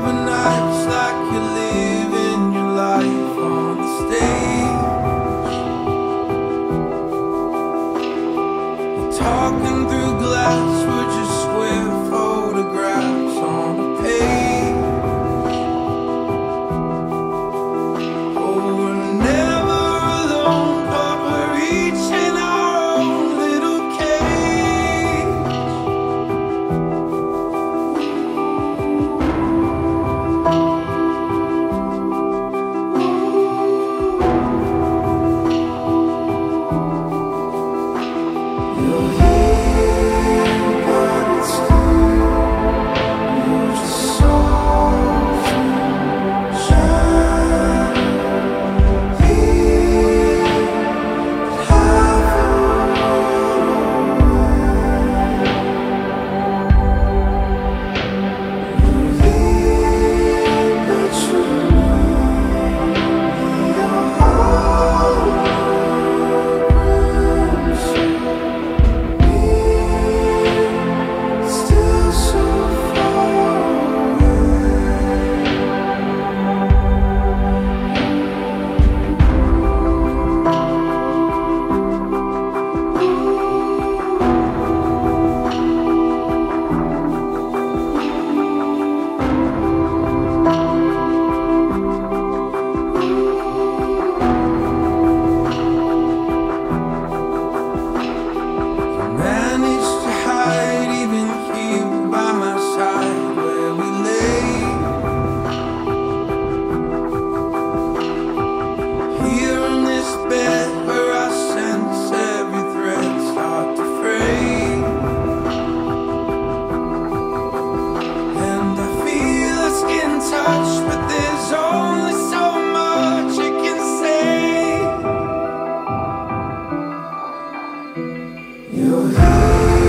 Loving nights like you You're here. You're here.